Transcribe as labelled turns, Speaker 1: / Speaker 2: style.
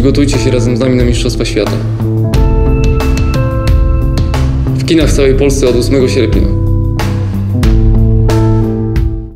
Speaker 1: Przygotujcie się razem z nami na Mistrzostwa Świata. W kinach w całej Polsce od 8 sierpnia.